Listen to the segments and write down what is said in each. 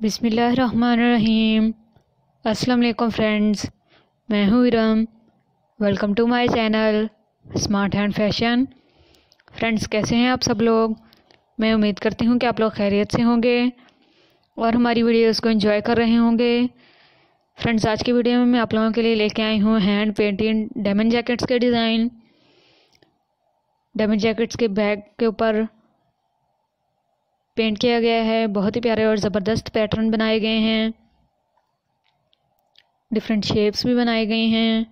बिसमीम अस्सलाम फ्रेंड्स, मैं हूँ Iram. Welcome to my channel smart hand fashion. Friends, कैसे हैं आप सब लोग? मैं उम्मीद करती हूँ कि आप लोग खैरियत से होंगे और हमारी वीडियोस को एंजॉय कर रहे होंगे। फ्रेंड्स, आज की वीडियो में मैं आप लोगों के लिए लेके आई हूँ हैंड पेंटिंग डेमन जैकेट्स के डिज़ाइन। डेमन जैकेट्स के बैग के ऊपर पेंट किया गया है, बहुत ही प्यारे और ज़बरदस्त पैटर्न बनाए गए हैं। डिफरेंट शेप्स भी बनाए गए हैं।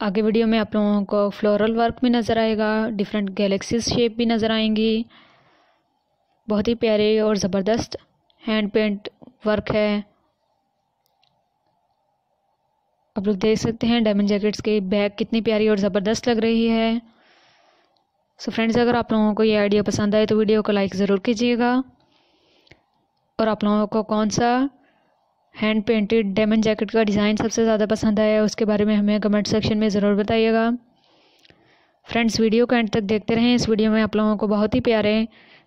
आगे वीडियो में आप लोगों को फ्लोरल वर्क भी नज़र आएगा डिफरेंट गैलेक्सीज शेप भी नज़र आएँगी। बहुत ही प्यारे और ज़बरदस्त हैंड पेंट वर्क है। आप लोग देख सकते हैं डायमंड जैकेट्स के बैग कितनी प्यारी और ज़बरदस्त लग रही है। सो फ्रेंड्स अगर आप लोगों को ये आइडिया पसंद आए तो वीडियो को लाइक ज़रूर कीजिएगा। और आप लोगों को कौन सा हैंड पेंटेड डायमंड जैकेट का डिज़ाइन सबसे ज़्यादा पसंद आया उसके बारे में हमें कमेंट सेक्शन में ज़रूर बताइएगा। फ्रेंड्स वीडियो को एंड तक देखते रहें। इस वीडियो में आप लोगों को बहुत ही प्यारे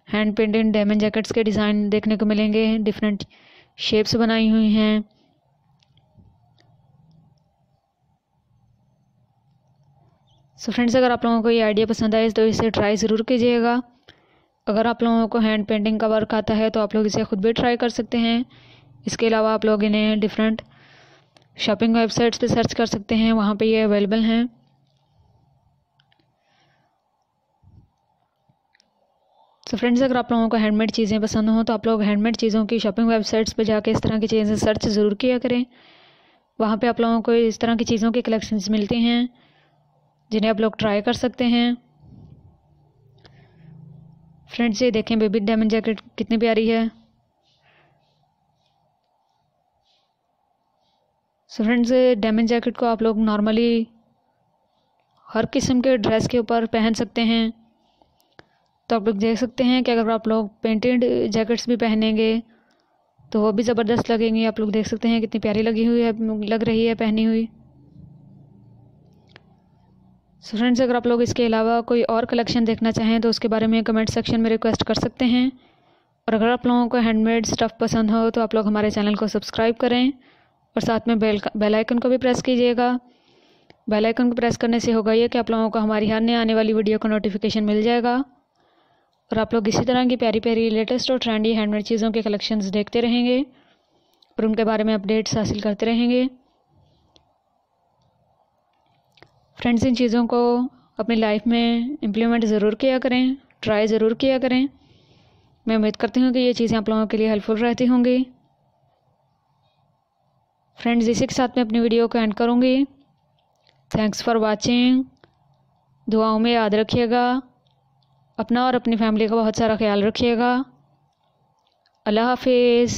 हैंड पेंटेड डायमंड जैकेट्स के डिज़ाइन देखने को मिलेंगे। डिफरेंट शेप्स बनाई हुई हैं। सो फ्रेंड्स अगर आप लोगों को ये आइडिया पसंद आए तो इसे ट्राई ज़रूर कीजिएगा। अगर आप लोगों को हैंड पेंटिंग का वर्क आता है तो आप लोग इसे खुद भी ट्राई कर सकते हैं। इसके अलावा आप लोग इन्हें डिफरेंट शॉपिंग वेबसाइट्स पे सर्च कर सकते हैं, वहाँ पे ये अवेलेबल हैं। तो फ्रेंड्स अगर आप लोगों को हैंडमेड चीज़ें पसंद हों तो आप लोग हैंडमेड चीज़ों की शॉपिंग वेबसाइट्स पे जाके इस तरह की चीज़ें सर्च ज़रूर किया करें। वहाँ पे आप लोगों को इस तरह की चीज़ों की कलेक्शंस मिलती हैं। जिन्हें आप लोग ट्राई कर सकते हैं। फ्रेंड्स ये देखें बेबी डायमंड जैकेट कितनी प्यारी है। सो फ्रेंड्स डायमंड जैकेट को आप लोग नॉर्मली हर किस्म के ड्रेस के ऊपर पहन सकते हैं। तो आप लोग देख सकते हैं कि अगर आप लोग पेंटेड जैकेट्स भी पहनेंगे तो वो भी ज़बरदस्त लगेंगे। आप लोग देख सकते हैं कितनी प्यारी लगी हुई है, लग रही है पहनी हुई। सो फ्रेंड्स अगर आप लोग इसके अलावा कोई और कलेक्शन देखना चाहें तो उसके बारे में कमेंट सेक्शन में रिक्वेस्ट कर सकते हैं। और अगर आप लोगों को हैंडमेड स्टफ़ पसंद हो तो आप लोग हमारे चैनल को सब्सक्राइब करें। और साथ में बेल बेल आइकन को भी प्रेस कीजिएगा। बेल आइकन को प्रेस करने से होगा ये कि आप लोगों को हमारी हर नए आने वाली वीडियो का नोटिफिकेशन मिल जाएगा। और आप लोग इसी तरह की प्यारी प्यारी लेटेस्ट और ट्रेंडी हैंडमेड चीज़ों के कलेक्शंस देखते रहेंगे। और उनके बारे में अपडेट्स हासिल करते रहेंगे। फ्रेंड्स इन चीज़ों को अपनी लाइफ में इम्प्लीमेंट ज़रूर किया करें ट्राई ज़रूर किया करें। मैं उम्मीद करती हूँ कि ये चीज़ें आप लोगों के लिए हेल्पफुल रहती होंगी। फ्रेंड्स इसी के साथ मैं अपनी वीडियो को एंड करूँगी। थैंक्स फॉर वाचिंग दुआओं में याद रखिएगा। अपना और अपनी फैमिली का बहुत सारा ख्याल रखिएगा। अल्लाह हाफिज़।